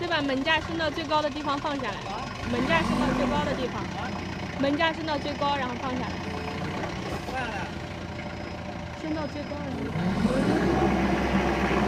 先把门架升到最高的地方放下来，门架升到最高的地方，门架升到最高，然后放下来，放下来，升到最高的地方。